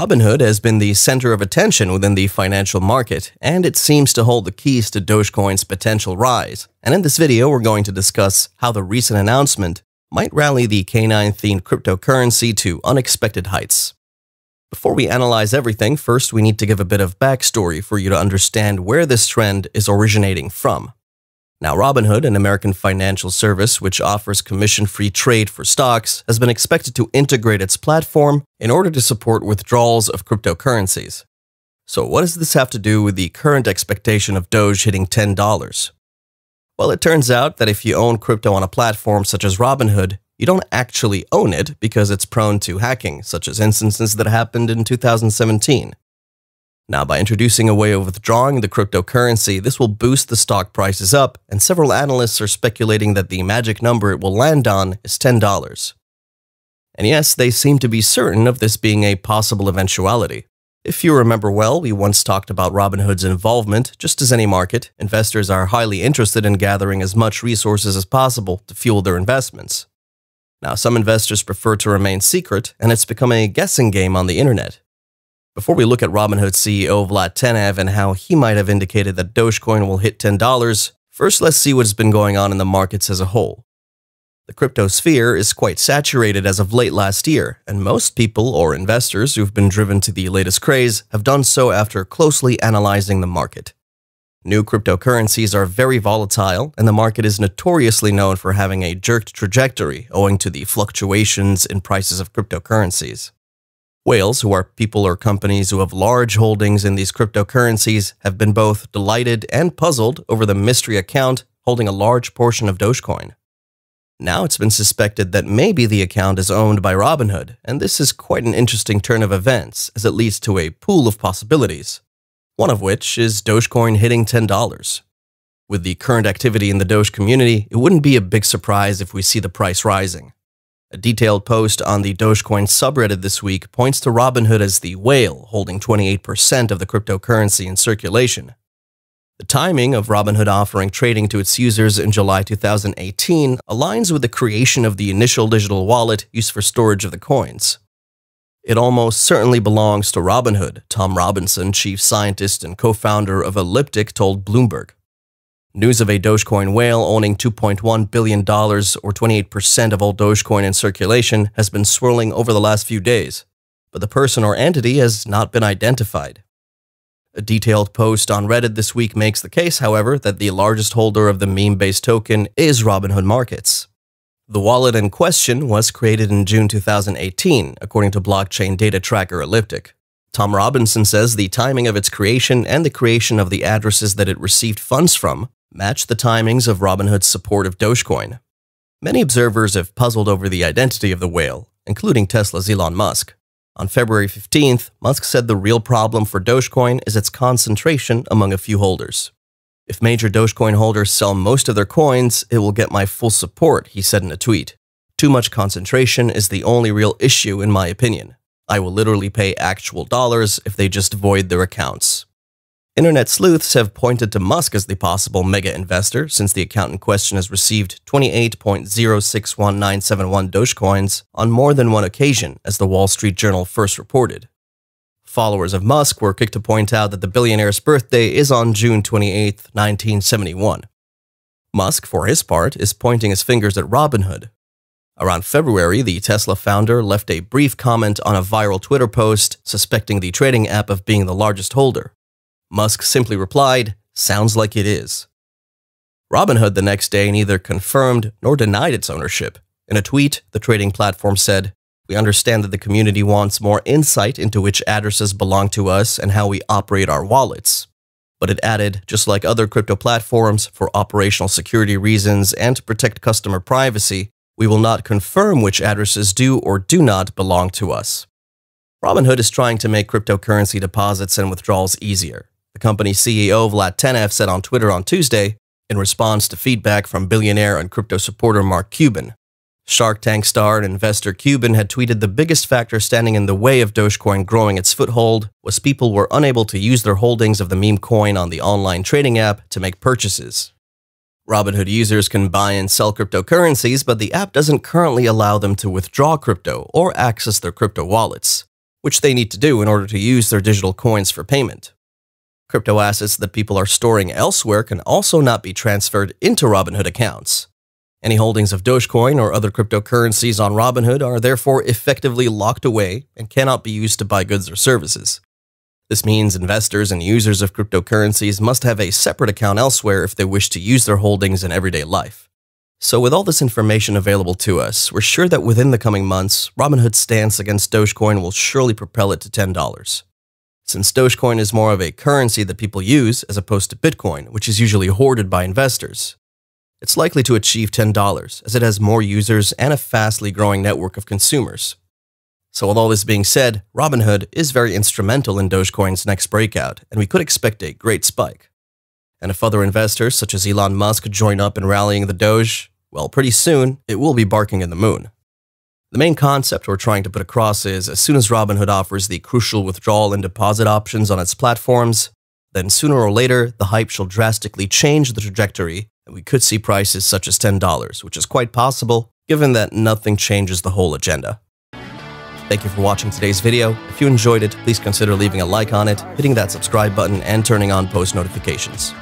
Robinhood has been the center of attention within the financial market, and it seems to hold the keys to Dogecoin's potential rise. And in this video, we're going to discuss how the recent announcement might rally the canine-themed cryptocurrency to unexpected heights. Before we analyze everything, first we need to give a bit of backstory for you to understand where this trend is originating from. Now, Robinhood, an American financial service which offers commission free trade for stocks, has been expected to integrate its platform in order to support withdrawals of cryptocurrencies. So, what does this have to do with the current expectation of Doge hitting $10? Well, it turns out that if you own crypto on a platform such as Robinhood, you don't actually own it because it's prone to hacking, such as instances that happened in 2017. Now, by introducing a way of withdrawing the cryptocurrency, this will boost the stock prices up, and several analysts are speculating that the magic number it will land on is $10. And yes, they seem to be certain of this being a possible eventuality. If you remember well, we once talked about Robinhood's involvement. Just as any market, investors are highly interested in gathering as much resources as possible to fuel their investments. Now, some investors prefer to remain secret, and it's become a guessing game on the internet. Before we look at Robinhood CEO Vlad Tenev and how he might have indicated that Dogecoin will hit $10, first let's see what's been going on in the markets as a whole. The crypto sphere is quite saturated as of late last year, and most people or investors who've been driven to the latest craze have done so after closely analyzing the market. New cryptocurrencies are very volatile, and the market is notoriously known for having a jerked trajectory owing to the fluctuations in prices of cryptocurrencies. Whales, who are people or companies who have large holdings in these cryptocurrencies, have been both delighted and puzzled over the mystery account holding a large portion of Dogecoin. Now it's been suspected that maybe the account is owned by Robinhood, and this is quite an interesting turn of events as it leads to a pool of possibilities, one of which is Dogecoin hitting $10. With the current activity in the Doge community, it wouldn't be a big surprise if we see the price rising. A detailed post on the Dogecoin subreddit this week points to Robinhood as the whale holding 28% of the cryptocurrency in circulation. The timing of Robinhood offering trading to its users in July 2018 aligns with the creation of the initial digital wallet used for storage of the coins. It almost certainly belongs to Robinhood, Tom Robinson, chief scientist and co-founder of Elliptic, told Bloomberg. News of a Dogecoin whale owning $2.1 billion, or 28% of all Dogecoin in circulation, has been swirling over the last few days, but the person or entity has not been identified. A detailed post on Reddit this week makes the case, however, that the largest holder of the meme-based token is Robinhood Markets. The wallet in question was created in June 2018, according to blockchain data tracker Elliptic. Tom Robinson says the timing of its creation and the creation of the addresses that it received funds from match the timings of Robinhood's support of Dogecoin. Many observers have puzzled over the identity of the whale, including Tesla's Elon Musk. On February 15th, Musk said the real problem for Dogecoin is its concentration among a few holders. If major Dogecoin holders sell most of their coins, it will get my full support, he said in a tweet. Too much concentration is the only real issue in my opinion. I will literally pay actual dollars if they just void their accounts. Internet sleuths have pointed to Musk as the possible mega investor since the account in question has received 28.061971 Dogecoins on more than one occasion, as the Wall Street Journal first reported. Followers of Musk were quick to point out that the billionaire's birthday is on June 28, 1971. Musk, for his part, is pointing his fingers at Robinhood. Around February, the Tesla founder left a brief comment on a viral Twitter post suspecting the trading app of being the largest holder. Musk simply replied, Sounds like it is. Robinhood the next day neither confirmed nor denied its ownership. In a tweet, the trading platform said, We understand that the community wants more insight into which addresses belong to us and how we operate our wallets. But it added, just like other crypto platforms, for operational security reasons and to protect customer privacy, we will not confirm which addresses do or do not belong to us. Robinhood is trying to make cryptocurrency deposits and withdrawals easier. The company's CEO Vlad Tenev said on Twitter on Tuesday, in response to feedback from billionaire and crypto supporter Mark Cuban. Shark Tank star and investor Cuban had tweeted the biggest factor standing in the way of Dogecoin growing its foothold was people were unable to use their holdings of the meme coin on the online trading app to make purchases. Robinhood users can buy and sell cryptocurrencies, but the app doesn't currently allow them to withdraw crypto or access their crypto wallets. which they need to do in order to use their digital coins for payment. Crypto assets that people are storing elsewhere can also not be transferred into Robinhood accounts. Any holdings of Dogecoin or other cryptocurrencies on Robinhood are therefore effectively locked away and cannot be used to buy goods or services. This means investors and users of cryptocurrencies must have a separate account elsewhere if they wish to use their holdings in everyday life. So, with all this information available to us, we're sure that within the coming months, Robinhood's stance against Dogecoin will surely propel it to $10. Since Dogecoin is more of a currency that people use as opposed to Bitcoin, which is usually hoarded by investors, it's likely to achieve $10 as it has more users and a fastly growing network of consumers. So, with all this being said, Robinhood is very instrumental in Dogecoin's next breakout, and we could expect a great spike. And if other investors such as Elon Musk join up in rallying the Doge, well, pretty soon it will be barking in the moon. The main concept we're trying to put across is as soon as Robinhood offers the crucial withdrawal and deposit options on its platforms, then sooner or later the hype shall drastically change the trajectory and we could see prices such as $10, which is quite possible given that nothing changes the whole agenda. Thank you for watching today's video. If you enjoyed it, please consider leaving a like on it, hitting that subscribe button, and turning on post notifications.